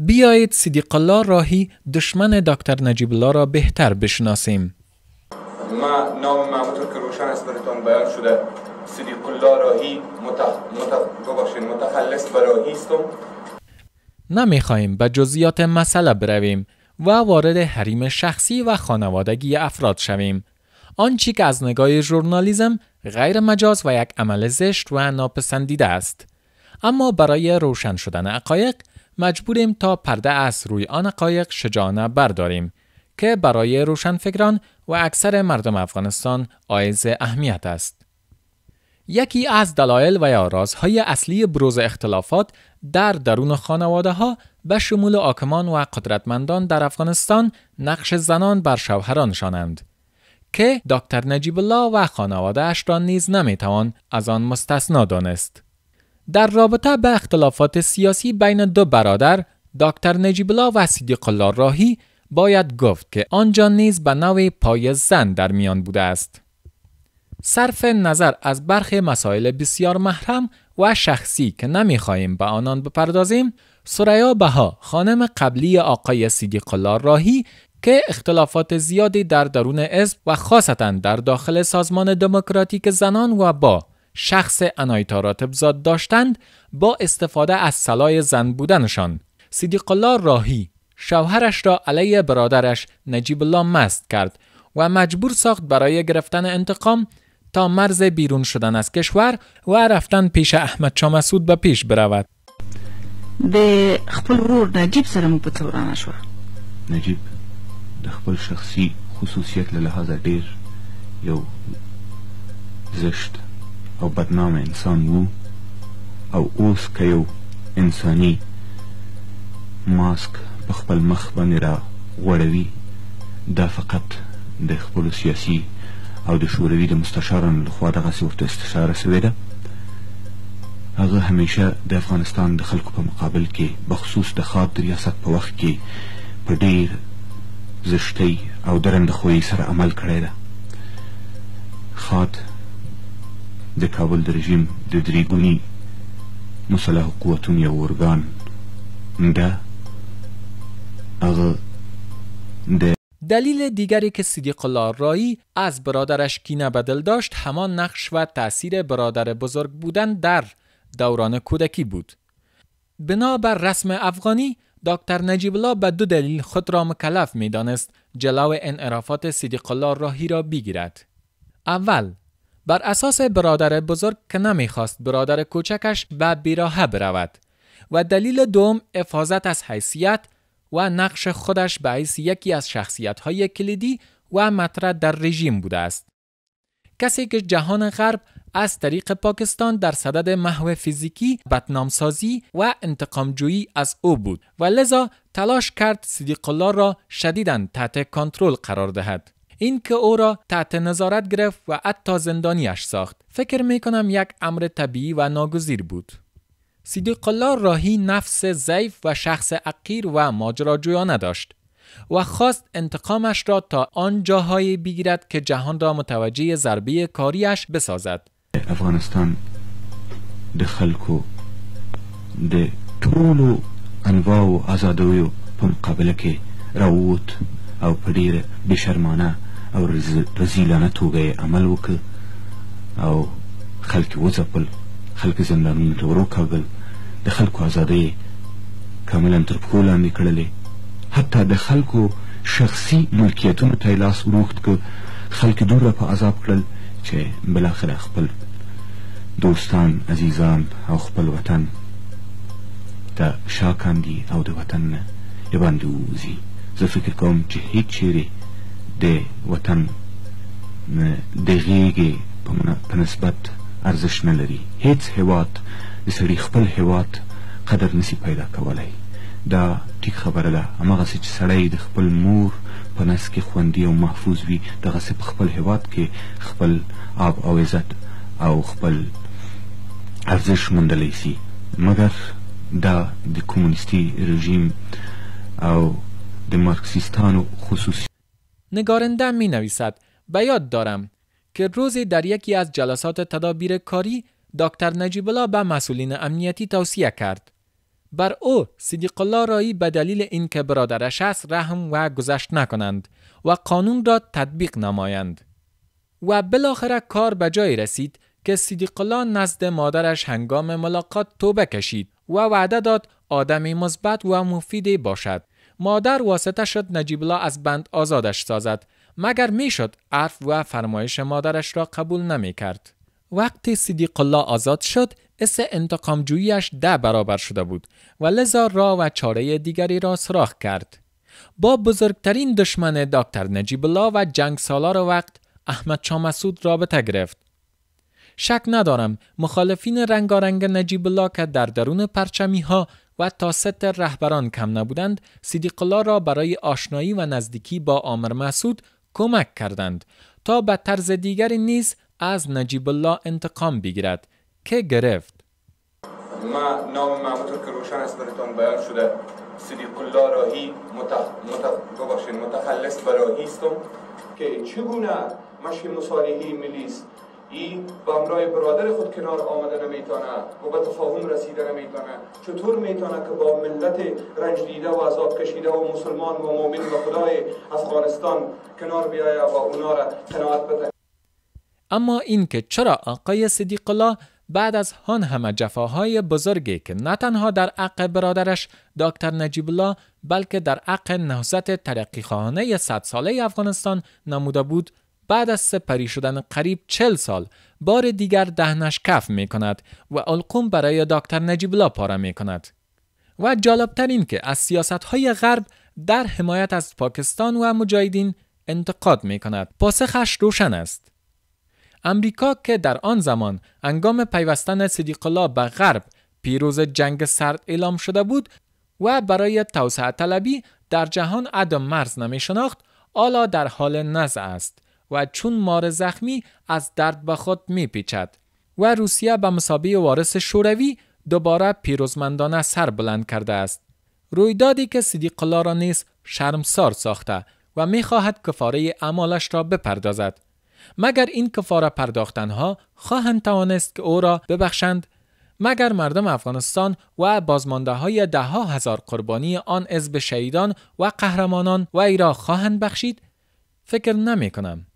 بیایید صدیق الله راهی دشمن دکتر نجیب الله را بهتر بشناسیم. ما نام معموتر که روشن است براتان بیان شده صدیق الله راهی متخلص براهی استم نمی‌خواهیم به جزئیات مسئله برویم و وارد حریم شخصی و خانوادگی افراد شویم. آنچه که از نگاه ژورنالیزم غیر مجاز و یک عمل زشت و ناپسندیده است. اما برای روشن شدن حقایق مجبوریم تا پرده از روی آن حقایق شجاعانه برداریم که برای روشنفکران و اکثر مردم افغانستان آیز اهمیت است. یکی از دلایل و یا رازهای اصلی بروز اختلافات در درون خانواده ها به شمول آکمان و قدرتمندان در افغانستان نقش زنان بر شوهرانشانند که دکتر نجیب الله و خانواده اش را نیز نمی‌توان از آن مستثنا دانست. در رابطه به اختلافات سیاسی بین دو برادر دکتر نجیب الله و صدیق الله راهی باید گفت که آنجا نیز به نوع پای زن در میان بوده است. صرف نظر از برخی مسائل بسیار محرم و شخصی که نمی‌خواهیم به آنان بپردازیم سریا بها خانم قبلی آقای صدیق الله راهی که اختلافات زیادی در درون حزب و خاصتا در داخل سازمان دموکراتیک زنان و با شخص انایتا راتبزاد داشتند با استفاده از سلای زن بودنشان. صدیق الله راهی شوهرش را علیه برادرش نجیب الله مست کرد و مجبور ساخت برای گرفتن انتقام تا مرز بیرون شدن از کشور و رفتن پیش احمد چامسود به پیش برود. د خپل ورور نجیب سره مو په څه شو نجیب د خپل شخصي خصوصیت له لحاظه ډیر یو زشت او بدنام انسان وو او اوس که یو انساني ماسک په خپل مخ باندې را غوړوي دا فقط د خپلو سیاسي او د شوروي د مستشارانو لخوا دغسې ورته استشاره سوې ده هغه همیشه د افغانستان د خلکو په مقابل کې بخصوص د خاد د ریاست په وخت کې په ډیر زشتۍ او درنده خوی سره عمل کړی ده خاد د کابل د رژیم د دریګوني مسلحو قوتونو یو ارګان ده هغه د دلیل دیگری که صدیق الله رایی از برادرش کینه بدل داشت همان نقش و تأثیر برادر بزرگ بودن در دوران کودکی بود. بنا بر رسم افغانی دکتر نجیب الله به دو دلیل خود را مکلف می دانست جلو انعرافات صدیق الله راهی را بگیرد. اول بر اساس برادر بزرگ که نمی‌خواست برادر کوچکش به بیراهه برود و دلیل دوم افاظت از حیثیت و نقش خودش به یکی از شخصیت های کلیدی و مطرح در رژیم بوده است. کسی که جهان غرب از طریق پاکستان در صدد محو فیزیکی بدنامسازی و انتقامجویی از او بود و لذا تلاش کرد صدیق الله را شدیداً تحت کنترل قرار دهد. این که او را تحت نظارت گرفت و حتی زندانیش ساخت فکر می کنم یک امر طبیعی و ناگزیر بود. صدیق الله راهی نفس ضعیف و شخص عقیر و ماجراجویانه داشت و خواست انتقامش را تا آن جاهایی بگیرد که جهان را متوجه ضربه کاریش بسازد افغانستان د خلکو د ټولو انواع او ازادیو په مقابله کې راووت او په بشرمانه او رزیلانه توګه عمل وکړ او خلک وځپل. خلک زندانونو ته وروکاږل د خلکو ازادۍ کاملا تر پښو لاندې کړلې. حتی د خلکو شخصي ملکیتونو ته یې لاس وروښت که خلک دومره په عذاب کړل چې بالاخره خپل دوستان عزیزان او خپل وطن ته شا کاندي او د وطن نه د باندې ووځي زه فکر کوم چې هیڅ چیرې د وطن د غیږې په نسبت ارزښت نه لري. هیڅ هیواد د سړي خپل هیواد قدر نسی پیدا کولای. دا ټیک خبره ده. هماغسې چې سړی د خپل مور په نس کې خوندي او محفوظ وي دغسې په خپل هیواد کې خپل آب او عزت او خپل ارزش موندلی سي مګر دا د کمونیستی رژیم او د مارکسیستانو خصوصی نگارنده می نویسد به یاد دارم که روزی در یکی از جلسات تدابیر کاری دکتر نجیب الله به مسئولین امنیتی توصیه کرد. بر او صدیق الله رایی به دلیل اینکه برادرش است رحم و گذشت نکنند و قانون را تطبیق نمایند. و بالاخره کار به جای رسید که صدیق الله نزد مادرش هنگام ملاقات توبه کشید و وعده داد آدمی مثبت و مفیدی باشد. مادر واسطه شد نجیب الله از بند آزادش سازد مگر می‌شد عرف و فرمایش مادرش را قبول نمی کرد. وقتی صدیق الله آزاد شد اس انتقام جویش ده برابر شده بود و لذا را و چاره دیگری را سراخ کرد. با بزرگترین دشمن دکتر نجیب الله و جنگ سالار وقت احمد چامسود رابطه گرفت. شک ندارم مخالفین رنگارنگ نجیب الله که در درون پرچمی ها و تا ست رهبران کم نبودند صدیق الله را برای آشنایی و نزدیکی با آمر مسعود کمک کردند تا به طرز دیگری نیز از نجیب الله انتقام بگیرد که گرفت. ما نام معمول که روشن است براتون بیان شده. صدیق الله راهی متخلص براهی استم که چگونه مشی مصالحی ملی است ای با همراه برادر خود کنار آمده نمی‌تونه و به تفاهم رسیده نمی‌تونه چطور می‌تونه که با ملت رنج دیده و عذاب کشیده و مسلمان و مؤمن و خدای افغانستان کنار بیایه و اونا را قناعت بده اما اینکه چرا آقای صدیق الله بعد از هان همه جفاهای بزرگی که نه تنها در حق برادرش دکتر نجیب الله بلکه در حق نهضت ترقی خواهانه صد ساله افغانستان نموده بود بعد از سپری شدن قریب چل سال بار دیگر دهنش کف می کند و القوم برای دکتر نجیب الله پاره می کند. و جالبتر این که از سیاست های غرب در حمایت از پاکستان و مجاهدین انتقاد می کند. پاسخش روشن است. امریکا که در آن زمان انگام پیوستن صدیق الله به غرب پیروز جنگ سرد اعلام شده بود و برای توسعه طلبی در جهان عدم مرز نمی شناخت آلا در حال نزع است و چون مار زخمی از درد به خود می پیچد و روسیه به مسابقه وارث شوروی دوباره پیروزمندانه سر بلند کرده است. رویدادی که صدیق الله را نیز شرمسار ساخته و می خواهد کفاره اعمالش را بپردازد. مگر این کفاره پرداختنها خواهند توانست که او را ببخشند مگر مردم افغانستان و بازمانده های ده ها هزار قربانی آن به شهیدان و قهرمانان و ای را خواهند بخشید فکر نمی کنم